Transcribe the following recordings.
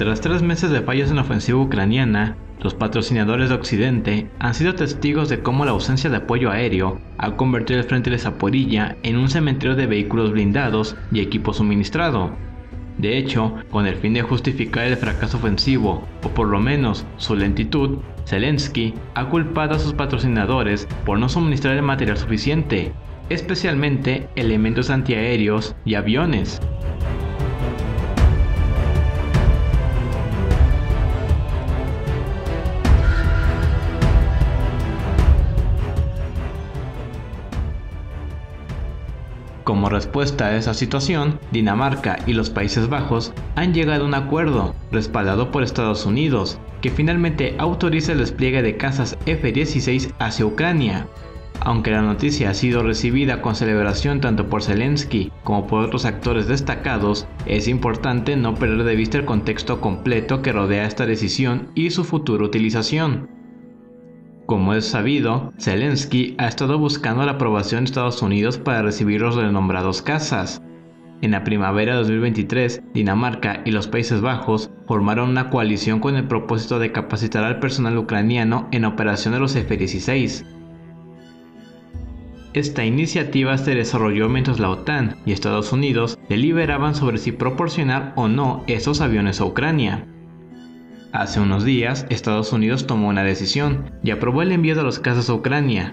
Tras tres meses de fallos en la ofensiva ucraniana, los patrocinadores de Occidente han sido testigos de cómo la ausencia de apoyo aéreo ha convertido el frente de Zaporilla en un cementerio de vehículos blindados y equipo suministrado. De hecho, con el fin de justificar el fracaso ofensivo, o por lo menos su lentitud, Zelensky ha culpado a sus patrocinadores por no suministrar el material suficiente, especialmente elementos antiaéreos y aviones. Como respuesta a esa situación, Dinamarca y los Países Bajos han llegado a un acuerdo, respaldado por Estados Unidos, que finalmente autoriza el despliegue de casas F-16 hacia Ucrania. Aunque la noticia ha sido recibida con celebración tanto por Zelensky como por otros actores destacados, es importante no perder de vista el contexto completo que rodea esta decisión y su futura utilización. Como es sabido, Zelensky ha estado buscando la aprobación de Estados Unidos para recibir los renombrados casas. En la primavera de 2023, Dinamarca y los Países Bajos formaron una coalición con el propósito de capacitar al personal ucraniano en operación de los F-16. Esta iniciativa se desarrolló mientras la OTAN y Estados Unidos deliberaban sobre si proporcionar o no esos aviones a Ucrania. Hace unos días, Estados Unidos tomó una decisión y aprobó el envío de los casos a Ucrania.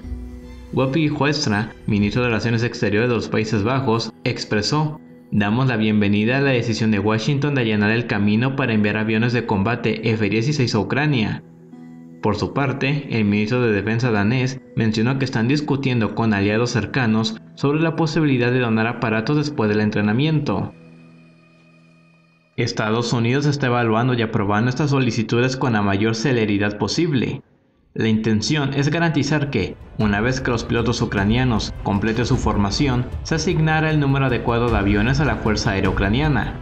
Wopke Hoekstra, ministro de Relaciones Exteriores de los Países Bajos, expresó, Damos la bienvenida a la decisión de Washington de allanar el camino para enviar aviones de combate F-16 a Ucrania. Por su parte, el ministro de Defensa danés mencionó que están discutiendo con aliados cercanos sobre la posibilidad de donar aparatos después del entrenamiento. Estados Unidos está evaluando y aprobando estas solicitudes con la mayor celeridad posible. La intención es garantizar que, una vez que los pilotos ucranianos completen su formación, se asignara el número adecuado de aviones a la Fuerza Aérea Ucraniana.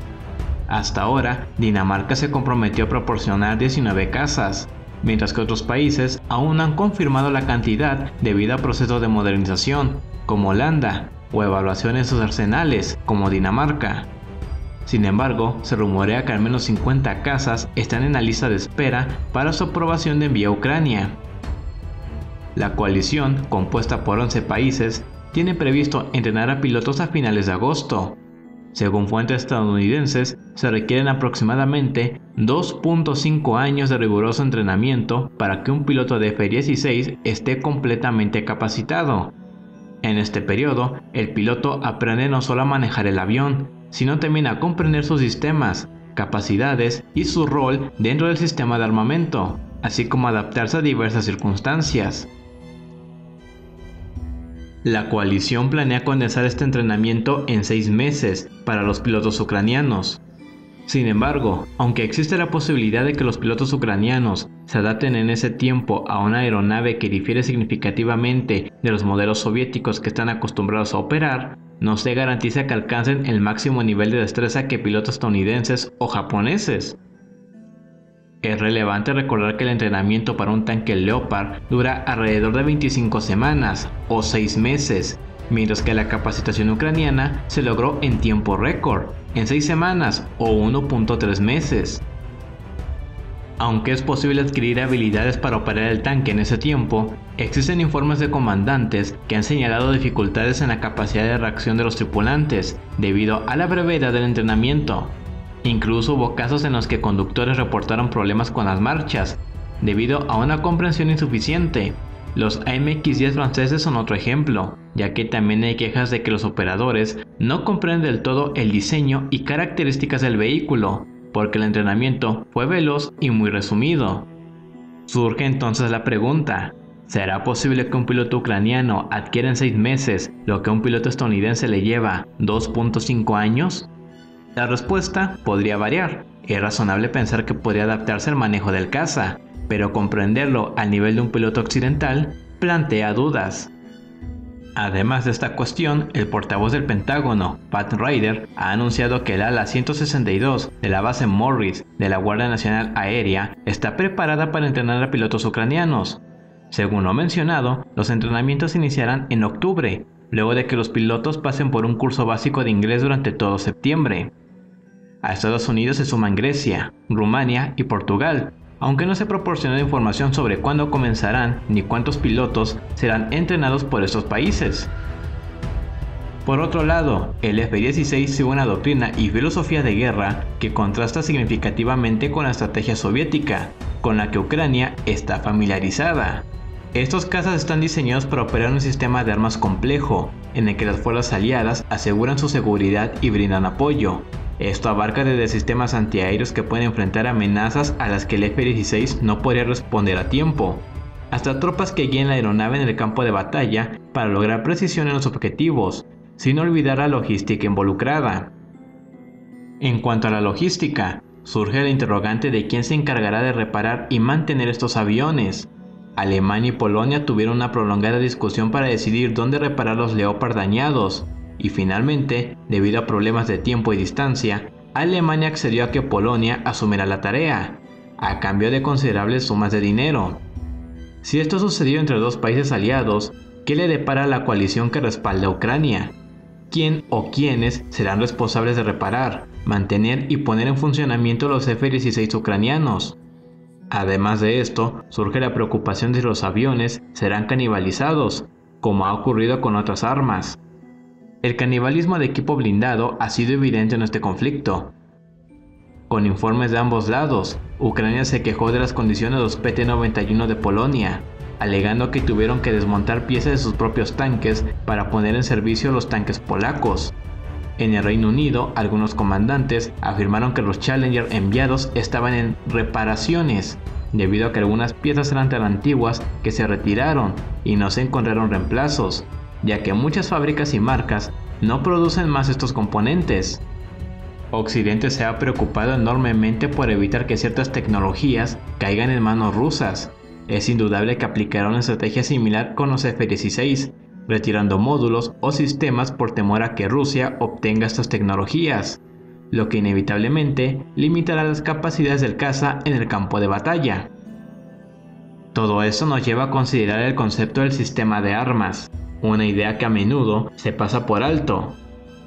Hasta ahora, Dinamarca se comprometió a proporcionar 19 casas, mientras que otros países aún no han confirmado la cantidad debido a procesos de modernización, como Holanda, o evaluación de sus arsenales, como Dinamarca. Sin embargo, se rumorea que al menos 50 casas están en la lista de espera para su aprobación de envío a Ucrania. La coalición, compuesta por 11 países, tiene previsto entrenar a pilotos a finales de agosto. Según fuentes estadounidenses, se requieren aproximadamente 2.5 años de riguroso entrenamiento para que un piloto de F-16 esté completamente capacitado. En este periodo, el piloto aprende no solo a manejar el avión, sino también a comprender sus sistemas, capacidades y su rol dentro del sistema de armamento, así como adaptarse a diversas circunstancias. La coalición planea condensar este entrenamiento en seis meses para los pilotos ucranianos. Sin embargo, aunque existe la posibilidad de que los pilotos ucranianos se adapten en ese tiempo a una aeronave que difiere significativamente de los modelos soviéticos que están acostumbrados a operar, no se garantiza que alcancen el máximo nivel de destreza que pilotos estadounidenses o japoneses. Es relevante recordar que el entrenamiento para un tanque Leopard dura alrededor de 25 semanas o 6 meses, mientras que la capacitación ucraniana se logró en tiempo récord, en 6 semanas o 1.3 meses. Aunque es posible adquirir habilidades para operar el tanque en ese tiempo, existen informes de comandantes que han señalado dificultades en la capacidad de reacción de los tripulantes debido a la brevedad del entrenamiento. Incluso hubo casos en los que conductores reportaron problemas con las marchas, debido a una comprensión insuficiente. Los AMX-10 franceses son otro ejemplo, ya que también hay quejas de que los operadores no comprenden del todo el diseño y características del vehículo, porque el entrenamiento fue veloz y muy resumido. Surge entonces la pregunta, ¿será posible que un piloto ucraniano adquiera en 6 meses lo que a un piloto estadounidense le lleva 2.5 años? La respuesta podría variar. Es razonable pensar que podría adaptarse al manejo del caza, pero comprenderlo al nivel de un piloto occidental plantea dudas. Además de esta cuestión, el portavoz del Pentágono, Pat Ryder, ha anunciado que el ala 162 de la base Morris de la Guardia Nacional Aérea está preparada para entrenar a pilotos ucranianos. Según lo mencionado, los entrenamientos iniciarán en octubre, luego de que los pilotos pasen por un curso básico de inglés durante todo septiembre. A Estados Unidos se suman Grecia, Rumania y Portugal, aunque no se proporcionó información sobre cuándo comenzarán ni cuántos pilotos serán entrenados por estos países. Por otro lado, el F-16 sigue una doctrina y filosofía de guerra que contrasta significativamente con la estrategia soviética, con la que Ucrania está familiarizada. Estos cazas están diseñados para operar un sistema de armas complejo, en el que las fuerzas aliadas aseguran su seguridad y brindan apoyo, esto abarca desde sistemas antiaéreos que pueden enfrentar amenazas a las que el F-16 no podría responder a tiempo, hasta tropas que guíen la aeronave en el campo de batalla para lograr precisión en los objetivos, sin olvidar la logística involucrada. En cuanto a la logística, surge el interrogante de quién se encargará de reparar y mantener estos aviones. Alemania y Polonia tuvieron una prolongada discusión para decidir dónde reparar los Leopard dañados, y finalmente, debido a problemas de tiempo y distancia, Alemania accedió a que Polonia asumiera la tarea, a cambio de considerables sumas de dinero. Si esto sucedió entre dos países aliados, ¿qué le depara a la coalición que respalda a Ucrania? ¿Quién o quiénes serán responsables de reparar, mantener y poner en funcionamiento los F-16 ucranianos? Además de esto, surge la preocupación de si los aviones serán canibalizados, como ha ocurrido con otras armas. El canibalismo de equipo blindado ha sido evidente en este conflicto. Con informes de ambos lados, Ucrania se quejó de las condiciones de los PT-91 de Polonia, alegando que tuvieron que desmontar piezas de sus propios tanques para poner en servicio los tanques polacos. En el Reino Unido, algunos comandantes afirmaron que los Challenger enviados estaban en reparaciones, debido a que algunas piezas eran tan antiguas que se retiraron y no se encontraron reemplazos, ya que muchas fábricas y marcas no producen más estos componentes. Occidente se ha preocupado enormemente por evitar que ciertas tecnologías caigan en manos rusas. Es indudable que aplicará una estrategia similar con los F-16, retirando módulos o sistemas por temor a que Rusia obtenga estas tecnologías, lo que inevitablemente limitará las capacidades del caza en el campo de batalla. Todo eso nos lleva a considerar el concepto del sistema de armas, una idea que a menudo se pasa por alto.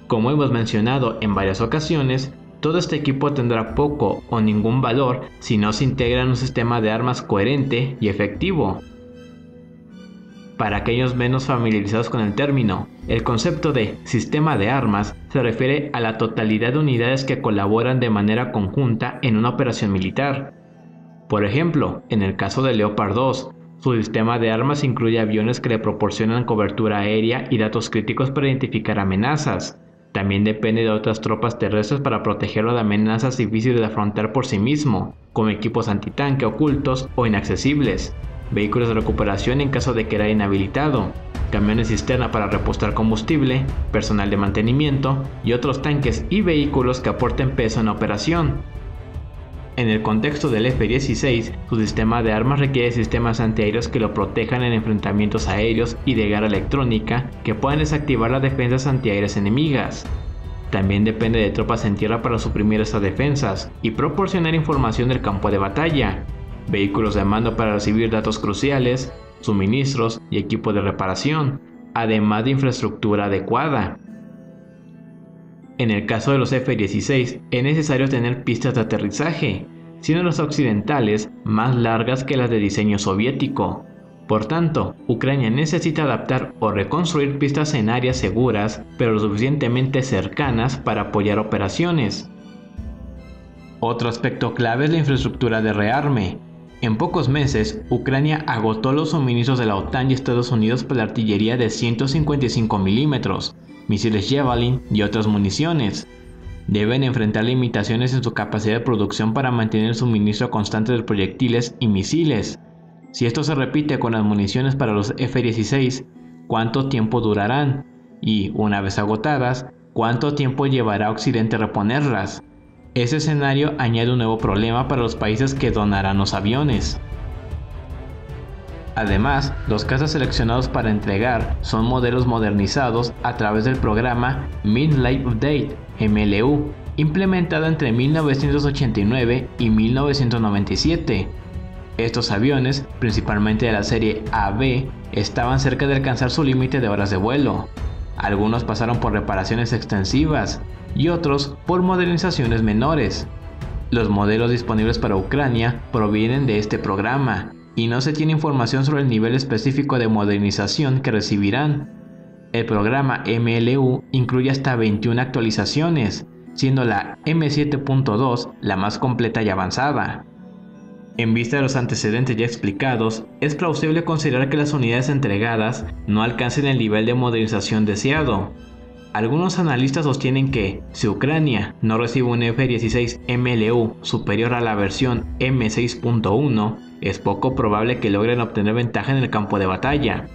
Como hemos mencionado en varias ocasiones, todo este equipo tendrá poco o ningún valor si no se integra en un sistema de armas coherente y efectivo. Para aquellos menos familiarizados con el término, el concepto de sistema de armas se refiere a la totalidad de unidades que colaboran de manera conjunta en una operación militar. Por ejemplo, en el caso de Leopard 2, su sistema de armas incluye aviones que le proporcionan cobertura aérea y datos críticos para identificar amenazas. También depende de otras tropas terrestres para protegerlo de amenazas difíciles de afrontar por sí mismo, como equipos antitanque ocultos o inaccesibles, vehículos de recuperación en caso de que era inhabilitado, camiones cisterna para repostar combustible, personal de mantenimiento y otros tanques y vehículos que aporten peso en la operación. En el contexto del F-16, su sistema de armas requiere sistemas antiaéreos que lo protejan en enfrentamientos aéreos y de guerra electrónica que puedan desactivar las defensas antiaéreas enemigas. También depende de tropas en tierra para suprimir estas defensas y proporcionar información del campo de batalla, vehículos de mando para recibir datos cruciales, suministros y equipo de reparación, además de infraestructura adecuada. En el caso de los F-16 es necesario tener pistas de aterrizaje, siendo las occidentales más largas que las de diseño soviético. Por tanto, Ucrania necesita adaptar o reconstruir pistas en áreas seguras, pero lo suficientemente cercanas para apoyar operaciones. Otro aspecto clave es la infraestructura de rearme. En pocos meses, Ucrania agotó los suministros de la OTAN y Estados Unidos para la artillería de 155 milímetros, misiles Javelin y otras municiones. Deben enfrentar limitaciones en su capacidad de producción para mantener el suministro constante de proyectiles y misiles. Si esto se repite con las municiones para los F-16, ¿cuánto tiempo durarán? Y, una vez agotadas, ¿cuánto tiempo llevará Occidente reponerlas? Ese escenario añade un nuevo problema para los países que donarán los aviones. Además, los cazas seleccionados para entregar son modelos modernizados a través del programa Mid-Life Update, MLU, implementado entre 1989 y 1997. Estos aviones, principalmente de la serie AB, estaban cerca de alcanzar su límite de horas de vuelo. Algunos pasaron por reparaciones extensivas, y otros por modernizaciones menores. Los modelos disponibles para Ucrania provienen de este programa y no se tiene información sobre el nivel específico de modernización que recibirán. El programa MLU incluye hasta 21 actualizaciones, siendo la M7.2 la más completa y avanzada. En vista de los antecedentes ya explicados, es plausible considerar que las unidades entregadas no alcancen el nivel de modernización deseado. Algunos analistas sostienen que, si Ucrania no recibe un F-16 MLU superior a la versión M6.1, es poco probable que logren obtener ventaja en el campo de batalla.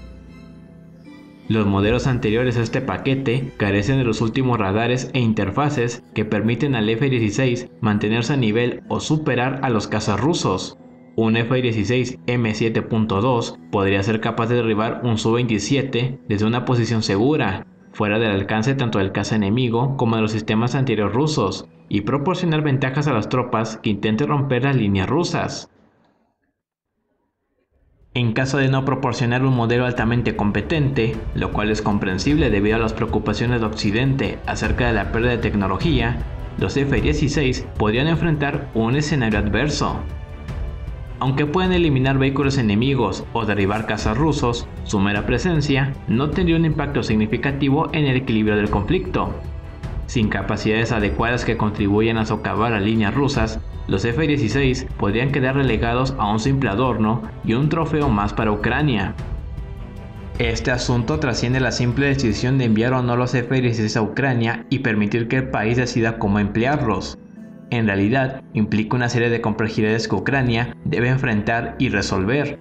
Los modelos anteriores a este paquete carecen de los últimos radares e interfaces que permiten al F-16 mantenerse a nivel o superar a los cazas rusos. Un F-16 M7.2 podría ser capaz de derribar un Su-27 desde una posición segura, fuera del alcance tanto del caza enemigo como de los sistemas antiaéreos rusos, y proporcionar ventajas a las tropas que intenten romper las líneas rusas. En caso de no proporcionar un modelo altamente competente, lo cual es comprensible debido a las preocupaciones de Occidente acerca de la pérdida de tecnología, los F-16 podrían enfrentar un escenario adverso. Aunque pueden eliminar vehículos enemigos o derribar cazas rusos, su mera presencia no tendría un impacto significativo en el equilibrio del conflicto. Sin capacidades adecuadas que contribuyan a socavar a líneas rusas, los F-16 podrían quedar relegados a un simple adorno y un trofeo más para Ucrania. Este asunto trasciende la simple decisión de enviar o no los F-16 a Ucrania y permitir que el país decida cómo emplearlos. En realidad, implica una serie de complejidades que Ucrania debe enfrentar y resolver.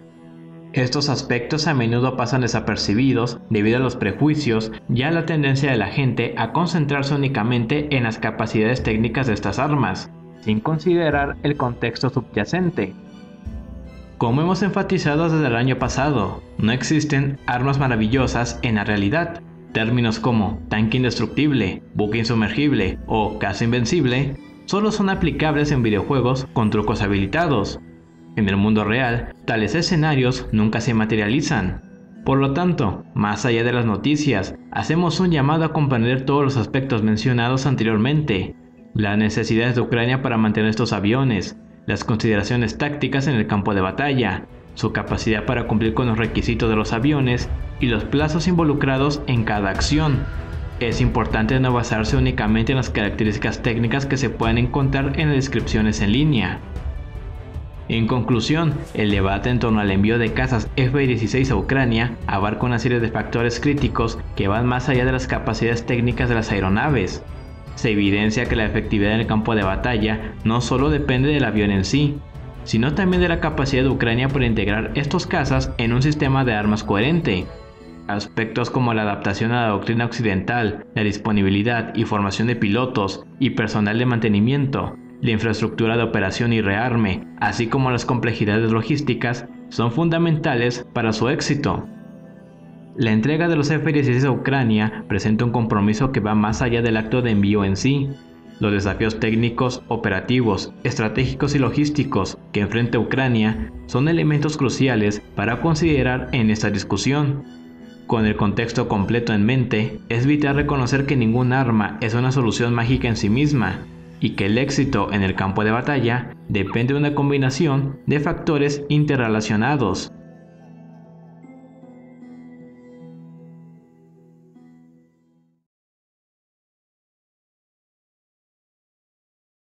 Estos aspectos a menudo pasan desapercibidos debido a los prejuicios y a la tendencia de la gente a concentrarse únicamente en las capacidades técnicas de estas armas, sin considerar el contexto subyacente. Como hemos enfatizado desde el año pasado, no existen armas maravillosas en la realidad. Términos como tanque indestructible, buque insumergible o casa invencible solo son aplicables en videojuegos con trucos habilitados. En el mundo real, tales escenarios nunca se materializan. Por lo tanto, más allá de las noticias, hacemos un llamado a comprender todos los aspectos mencionados anteriormente las necesidades de Ucrania para mantener estos aviones, las consideraciones tácticas en el campo de batalla, su capacidad para cumplir con los requisitos de los aviones y los plazos involucrados en cada acción. Es importante no basarse únicamente en las características técnicas que se pueden encontrar en las descripciones en línea. En conclusión, el debate en torno al envío de casas F-16 a Ucrania abarca una serie de factores críticos que van más allá de las capacidades técnicas de las aeronaves. Se evidencia que la efectividad en el campo de batalla no solo depende del avión en sí, sino también de la capacidad de Ucrania para integrar estos cazas en un sistema de armas coherente. Aspectos como la adaptación a la doctrina occidental, la disponibilidad y formación de pilotos y personal de mantenimiento, la infraestructura de operación y rearme, así como las complejidades logísticas, son fundamentales para su éxito. La entrega de los F-16 a Ucrania presenta un compromiso que va más allá del acto de envío en sí. Los desafíos técnicos, operativos, estratégicos y logísticos que enfrenta Ucrania son elementos cruciales para considerar en esta discusión. Con el contexto completo en mente, es vital reconocer que ningún arma es una solución mágica en sí misma y que el éxito en el campo de batalla depende de una combinación de factores interrelacionados.